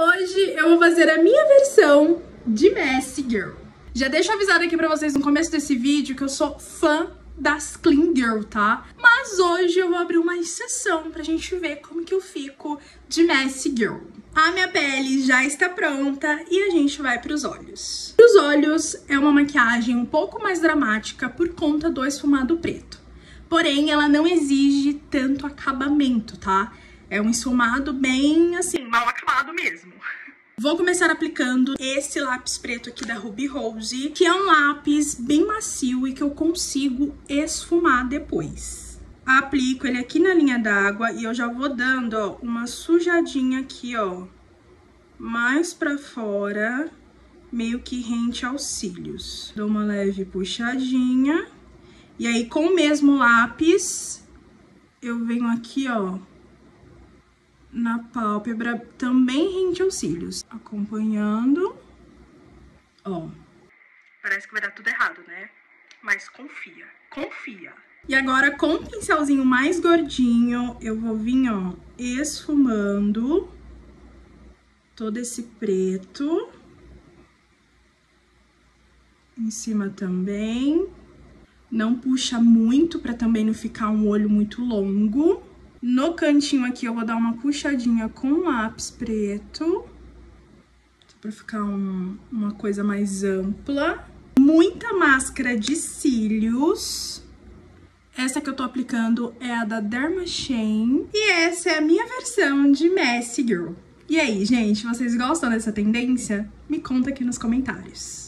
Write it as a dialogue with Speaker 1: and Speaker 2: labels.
Speaker 1: Hoje eu vou fazer a minha versão de Messy Girl. Já deixo avisado aqui pra vocês no começo desse vídeo que eu sou fã das Clean Girl, tá? Mas hoje eu vou abrir uma exceção pra gente ver como que eu fico de Messy Girl. A minha pele já está pronta e a gente vai pros olhos. Os olhos é uma maquiagem um pouco mais dramática por conta do esfumado preto. Porém, ela não exige tanto acabamento, tá? É um esfumado bem, assim, mal acabado mesmo. Vou começar aplicando esse lápis preto aqui da Ruby Rose, que é um lápis bem macio e que eu consigo esfumar depois. Aplico ele aqui na linha d'água e eu já vou dando, ó, uma sujadinha aqui, ó, mais pra fora, meio que rente aos cílios. Dou uma leve puxadinha. E aí, com o mesmo lápis, eu venho aqui, ó, na pálpebra, também rente aos cílios. Acompanhando. Ó. Parece que vai dar tudo errado, né? Mas confia, confia. E agora, com o pincelzinho mais gordinho, eu vou vir, ó, esfumando todo esse preto. Em cima também. Não puxa muito, pra também não ficar um olho muito longo. No cantinho aqui eu vou dar uma puxadinha com lápis preto. Pra ficar um, uma coisa mais ampla. Muita máscara de cílios. Essa que eu tô aplicando é a da Dermashane. E essa é a minha versão de Messy Girl. E aí, gente, vocês gostam dessa tendência? Me conta aqui nos comentários.